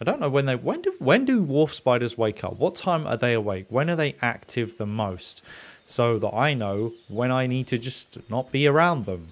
I don't know when they when do when do wolf spiders wake up? What time are they awake? When are they active the most? So that I know when I need to just not be around them.